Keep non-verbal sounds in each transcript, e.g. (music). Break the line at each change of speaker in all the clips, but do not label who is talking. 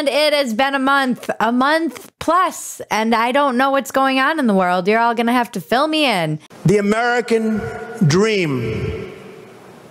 And it has been a month, a month plus, and I don't know what's going on in the world. You're all going to have to fill me in.
The American dream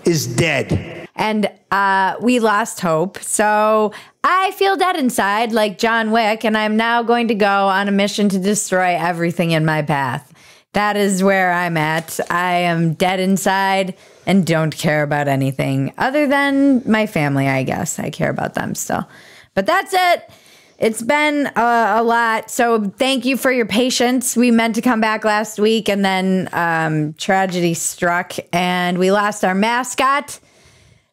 is dead.
And uh, we lost hope. So I feel dead inside, like John Wick, and I'm now going to go on a mission to destroy everything in my path. That is where I'm at. I am dead inside and don't care about anything other than my family, I guess. I care about them still. But that's it. It's been a, a lot. So thank you for your patience. We meant to come back last week and then um, tragedy struck and we lost our mascot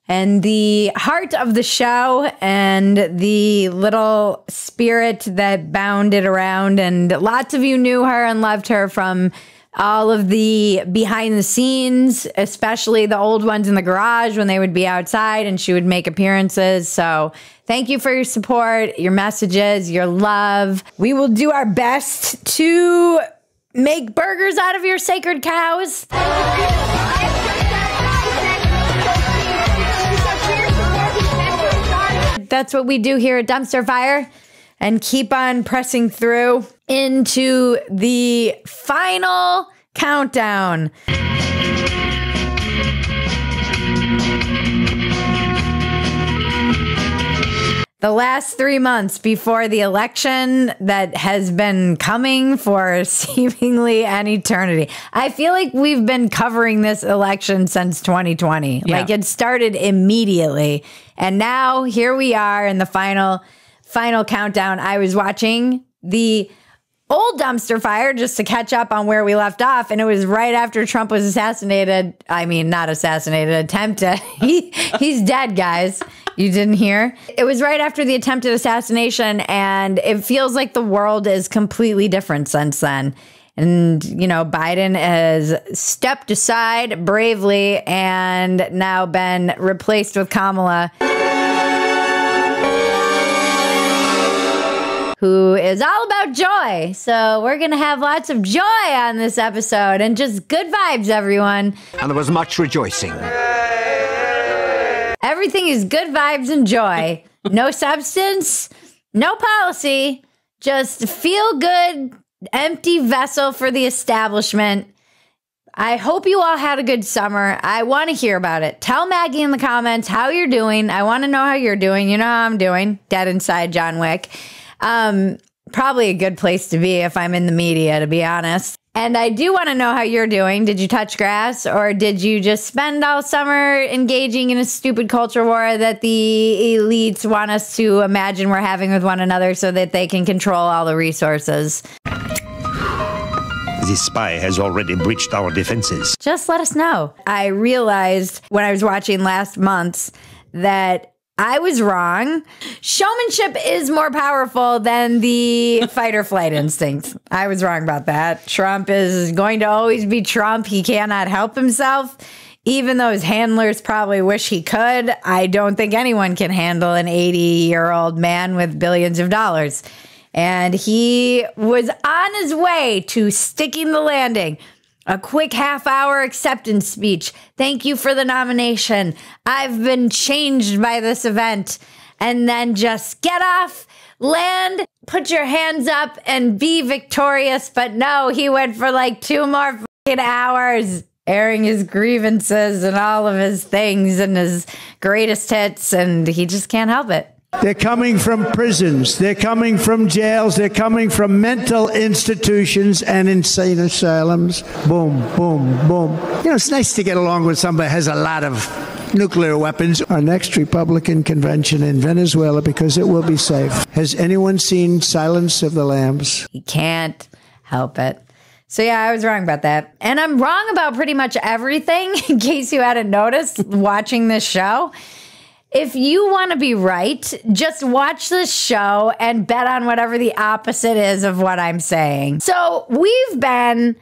and the heart of the show and the little spirit that bounded around. And lots of you knew her and loved her from all of the behind the scenes, especially the old ones in the garage when they would be outside and she would make appearances. So thank you for your support, your messages, your love. We will do our best to make burgers out of your sacred cows. That's what we do here at Dumpster Fire and keep on pressing through into the final countdown. The last three months before the election that has been coming for (laughs) seemingly an eternity. I feel like we've been covering this election since 2020.
Yeah.
Like it started immediately. And now here we are in the final final countdown. I was watching the old dumpster fire just to catch up on where we left off and it was right after Trump was assassinated. I mean, not assassinated, attempted. (laughs) he he's dead, guys. You didn't hear? It was right after the attempted assassination and it feels like the world is completely different since then. And, you know, Biden has stepped aside bravely and now been replaced with Kamala. Who is all about joy. So we're going to have lots of joy on this episode and just good vibes, everyone.
And there was much rejoicing.
Everything is good vibes and joy. No (laughs) substance, no policy, just feel good, empty vessel for the establishment. I hope you all had a good summer. I want to hear about it. Tell Maggie in the comments how you're doing. I want to know how you're doing. You know how I'm doing. Dead inside John Wick. Um, probably a good place to be if I'm in the media, to be honest. And I do want to know how you're doing. Did you touch grass or did you just spend all summer engaging in a stupid culture war that the elites want us to imagine we're having with one another so that they can control all the resources?
This spy has already breached our defenses.
Just let us know. I realized when I was watching last month's that I was wrong. Showmanship is more powerful than the (laughs) fight or flight instinct. I was wrong about that. Trump is going to always be Trump. He cannot help himself. Even though his handlers probably wish he could, I don't think anyone can handle an 80 year old man with billions of dollars. And he was on his way to sticking the landing. A quick half hour acceptance speech. Thank you for the nomination. I've been changed by this event. And then just get off, land, put your hands up, and be victorious. But no, he went for like two more hours airing his grievances and all of his things and his greatest hits. And he just can't help it.
They're coming from prisons. They're coming from jails. They're coming from mental institutions and insane asylums. Boom, boom, boom. You know, it's nice to get along with somebody who has a lot of nuclear weapons. Our next Republican convention in Venezuela because it will be safe. Has anyone seen Silence of the Lambs?
He can't help it. So yeah, I was wrong about that. And I'm wrong about pretty much everything (laughs) in case you hadn't noticed watching this show. If you want to be right, just watch this show and bet on whatever the opposite is of what I'm saying. So, we've been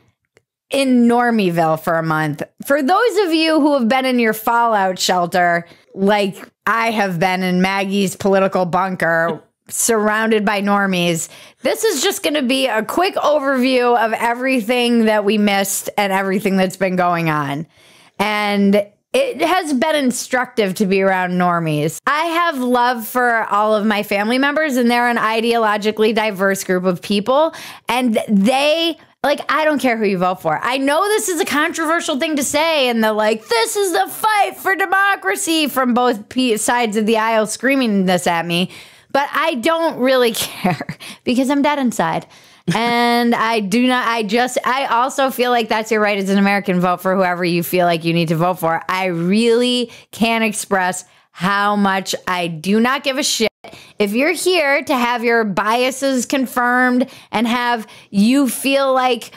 in Normieville for a month. For those of you who have been in your fallout shelter, like I have been in Maggie's political bunker, surrounded by normies, this is just going to be a quick overview of everything that we missed and everything that's been going on. And it has been instructive to be around normies. I have love for all of my family members, and they're an ideologically diverse group of people, and they like I don't care who you vote for. I know this is a controversial thing to say, and the like, this is the fight for democracy from both sides of the aisle screaming this at me, but I don't really (laughs) care because I'm dead inside and I do not, I just, I also feel like that's your right as an American. Vote for whoever you feel like you need to vote for. I really can't express how much I do not give a shit. If you're here to have your biases confirmed and have you feel like,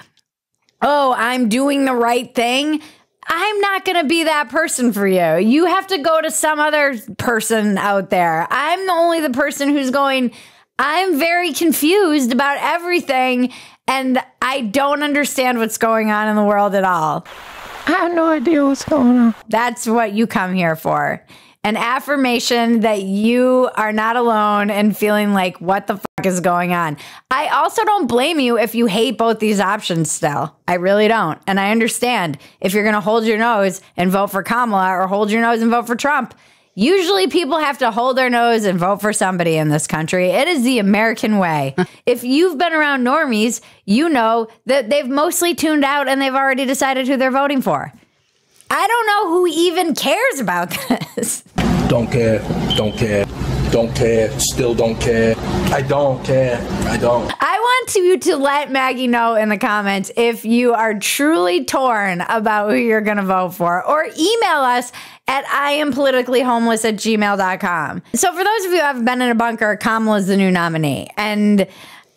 oh, I'm doing the right thing, I'm not going to be that person for you. You have to go to some other person out there. I'm the only the person who's going, I'm very confused about everything and I don't understand what's going on in the world at all.
I have no idea what's going on.
That's what you come here for. An affirmation that you are not alone and feeling like, what the fuck is going on? I also don't blame you if you hate both these options still. I really don't. And I understand if you're going to hold your nose and vote for Kamala or hold your nose and vote for Trump. Usually people have to hold their nose and vote for somebody in this country. It is the American way. (laughs) if you've been around normies, you know that they've mostly tuned out and they've already decided who they're voting for. I don't know who even cares about (laughs) this.
Don't care. Don't care. Don't care. Still don't care. I don't care. I don't.
I want you to let Maggie know in the comments if you are truly torn about who you're going to vote for or email us at I am politically homeless at gmail.com. So for those of you who have been in a bunker, Kamala is the new nominee. And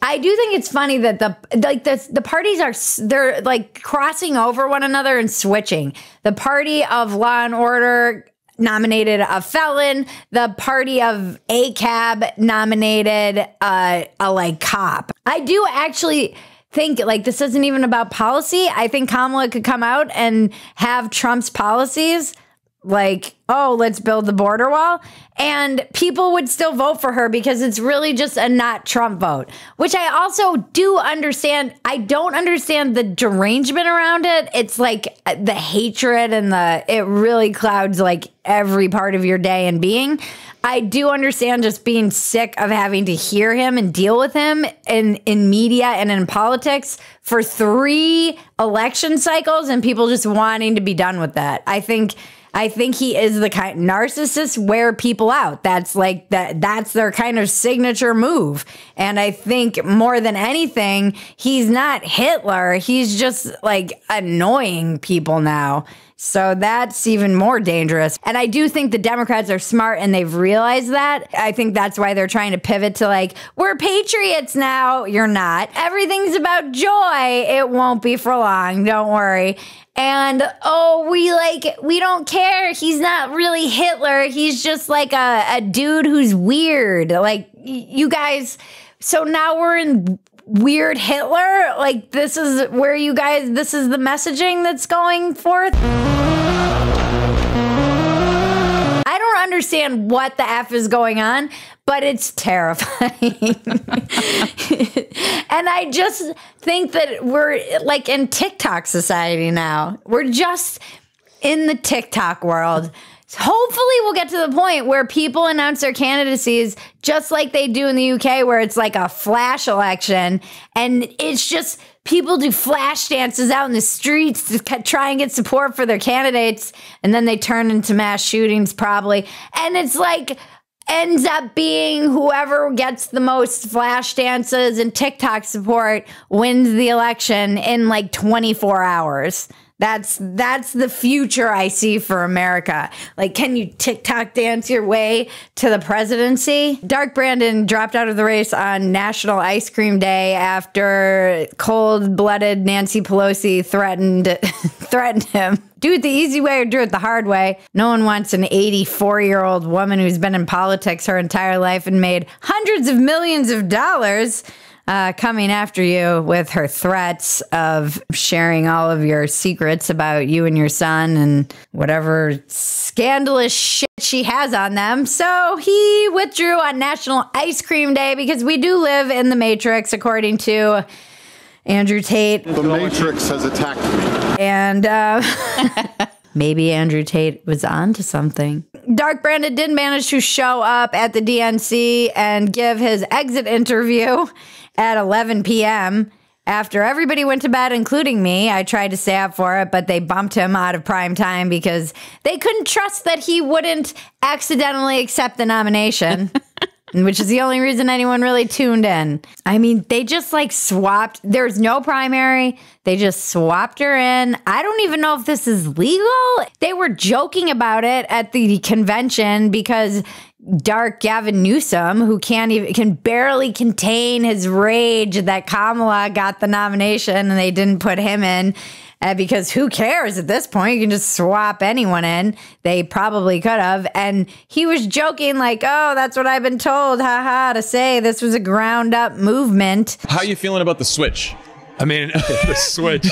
I do think it's funny that the like the the parties are they're like crossing over one another and switching. The party of law and order nominated a felon. The party of ACAB nominated a, a like cop. I do actually think like this isn't even about policy. I think Kamala could come out and have Trump's policies like, oh, let's build the border wall. And people would still vote for her because it's really just a not Trump vote, which I also do understand. I don't understand the derangement around it. It's like uh, the hatred and the, it really clouds like every part of your day and being. I do understand just being sick of having to hear him and deal with him in, in media and in politics for three election cycles and people just wanting to be done with that. I think I think he is the kind narcissists wear people out. That's like that that's their kind of signature move. And I think more than anything, he's not Hitler. He's just like annoying people now. So that's even more dangerous. And I do think the Democrats are smart and they've realized that. I think that's why they're trying to pivot to like, we're patriots now. You're not. Everything's about joy. It won't be for long. Don't worry. And oh, we like, we don't care. He's not really Hitler. He's just like a, a dude who's weird. Like, you guys. So now we're in weird Hitler? Like this is where you guys this is the messaging that's going forth? I don't understand what the F is going on, but it's terrifying. (laughs) and I just think that we're like in TikTok society now. We're just in the TikTok world. Hopefully, we'll get to the point where people announce their candidacies just like they do in the UK, where it's like a flash election and it's just people do flash dances out in the streets to try and get support for their candidates. And then they turn into mass shootings, probably. And it's like, ends up being whoever gets the most flash dances and TikTok support wins the election in like 24 hours. That's that's the future I see for America. Like, can you TikTok dance your way to the presidency? Dark Brandon dropped out of the race on National Ice Cream Day after cold-blooded Nancy Pelosi threatened (laughs) threatened him. Do it the easy way or do it the hard way. No one wants an 84 year old woman who's been in politics her entire life and made hundreds of millions of dollars uh, coming after you with her threats of sharing all of your secrets about you and your son and whatever scandalous shit she has on them. So he withdrew on National Ice Cream Day because we do live in the Matrix, according to Andrew Tate.
The Matrix has attacked me.
And uh, (laughs) maybe Andrew Tate was on to something. Dark Brandon did manage to show up at the DNC and give his exit interview at 11 p.m. After everybody went to bed, including me, I tried to stay up for it, but they bumped him out of prime time because they couldn't trust that he wouldn't accidentally accept the nomination. (laughs) which is the only reason anyone really tuned in. I mean, they just like swapped. There's no primary. They just swapped her in. I don't even know if this is legal. They were joking about it at the convention because dark Gavin Newsom, who can't even can barely contain his rage that Kamala got the nomination and they didn't put him in. Uh, because who cares at this point? You can just swap anyone in. They probably could have. And he was joking, like, oh, that's what I've been told, haha, to say this was a ground up movement.
How you feeling about the switch?
I mean, (laughs) the switch.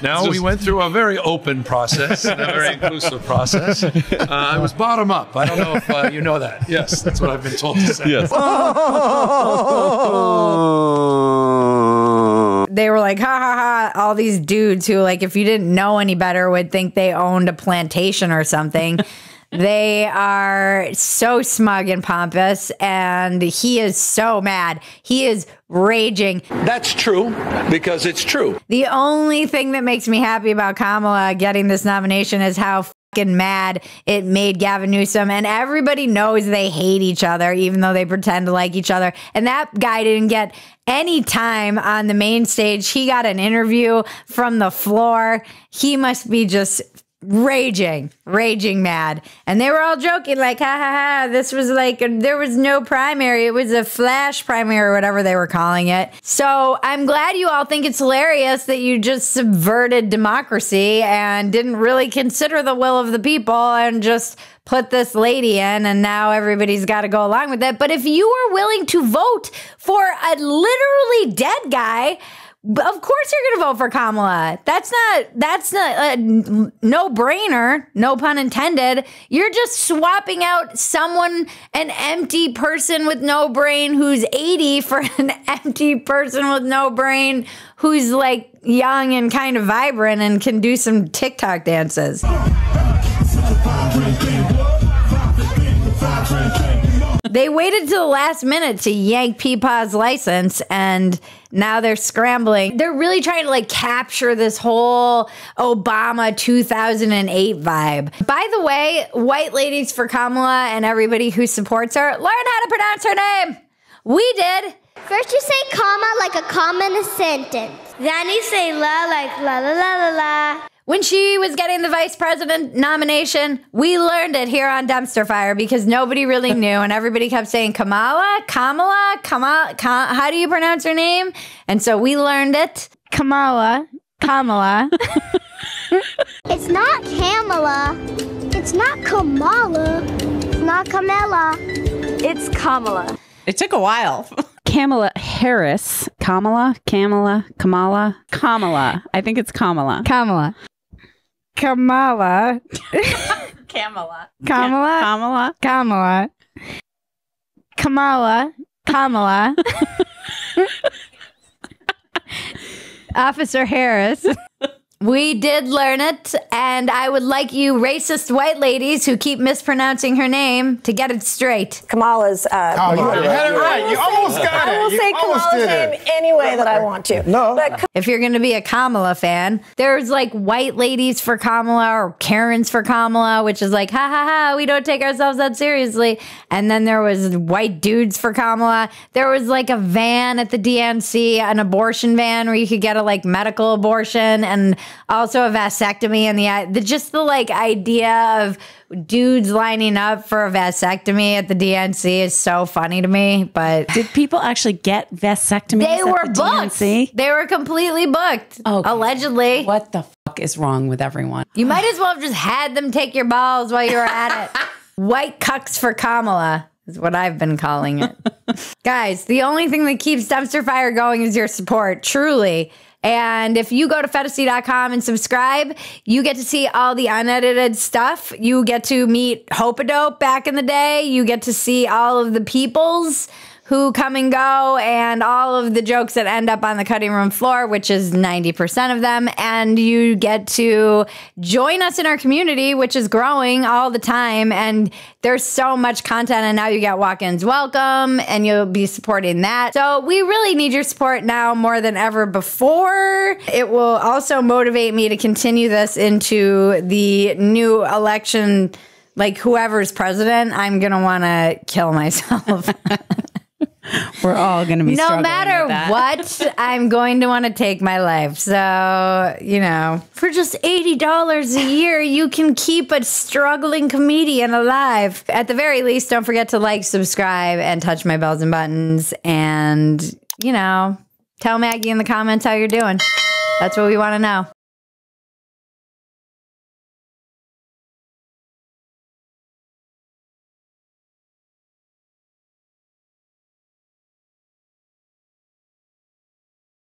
Now we went through a very open process, a (laughs) very inclusive process. Uh, I was bottom up. I don't know if uh, you know that. Yes, that's what I've been told to say.
Yes. (laughs)
They were like, ha ha ha, all these dudes who, like, if you didn't know any better, would think they owned a plantation or something. They are so smug and pompous, and he is so mad. He is raging.
That's true because it's true.
The only thing that makes me happy about Kamala getting this nomination is how fucking mad it made Gavin Newsom. And everybody knows they hate each other, even though they pretend to like each other. And that guy didn't get any time on the main stage. He got an interview from the floor. He must be just raging, raging mad. And they were all joking, like, ha ha ha, this was like, there was no primary. It was a flash primary or whatever they were calling it. So I'm glad you all think it's hilarious that you just subverted democracy and didn't really consider the will of the people and just put this lady in and now everybody's got to go along with it. But if you were willing to vote for a literally dead guy, of course you're going to vote for Kamala. That's not that's not a no brainer, no pun intended. You're just swapping out someone an empty person with no brain who's 80 for (laughs) an empty person with no brain who's like young and kind of vibrant and can do some TikTok dances. They waited to the last minute to yank Peepaw's license and now they're scrambling. They're really trying to like capture this whole Obama 2008 vibe. By the way, white ladies for Kamala and everybody who supports her, learn how to pronounce her name. We did.
First you say comma like a comma in a sentence. Then you say la like la la la la la.
When she was getting the vice president nomination, we learned it here on Dumpster Fire because nobody really (laughs) knew, and everybody kept saying Kamala, Kamala, Kamala. Ka- how do you pronounce her name? And so we learned it.
Kamala. Kamala. (laughs)
It's not Kamala. It's not Kamala. It's not Kamala.
It's Kamala.
It took a while. (laughs)
Kamala Harris. Kamala. Kamala. Kamala. Kamala. I think it's Kamala.
Kamala. (laughs) Kamala.
Kamala.
Kamala.
Kamala.
Kamala. Kamala. Kamala. Officer Harris. (laughs)
We did learn it, and I would like you racist white ladies who keep mispronouncing her name to get it straight.
Kamala's. Uh,
Kamala. You had it right. You almost got it.
I will.
You
say Kamala's
did it.
name any way that I want to.
No.
But
If you're going to be a Kamala fan, there's like white ladies for Kamala or Karens for Kamala, which is like, ha ha ha, we don't take ourselves that seriously. And then there was white dudes for Kamala. There was like a van at the DNC, an abortion van where you could get a like medical abortion and also a vasectomy. And the, the just the like idea of dudes lining up for a vasectomy at the DNC is so funny to me. But
Did people actually get vasectomies?
they were
the
booked.
DNC?
They were completely booked.
Oh, okay.
Allegedly.
What the fuck is wrong with everyone?
You might as well have just had them take your balls while you were at it. (laughs) White cucks for Kamala is what I've been calling it. (laughs) Guys, the only thing that keeps Dumpster Fire going is your support, truly. And if you go to phetasy.com and subscribe, you get to see all the unedited stuff. You get to meet Hope Dope back in the day. You get to see all of the peoples who come and go and all of the jokes that end up on the cutting room floor, which is 90% of them. And you get to join us in our community, which is growing all the time. And there's so much content. And now you get walk ins welcome and you'll be supporting that. So we really need your support now more than ever before. It will also motivate me to continue this into the new election. Like whoever's president, I'm gonna want to kill myself. (laughs)
We're all going to be
no
struggling
matter
with that.
what, (laughs) I'm going to want to take my life. So, you know, for just $80 a year, you can keep a struggling comedian alive. At the very least, don't forget to like, subscribe, and touch my bells and buttons. And, you know, tell Maggie in the comments how you're doing. That's what we want to know.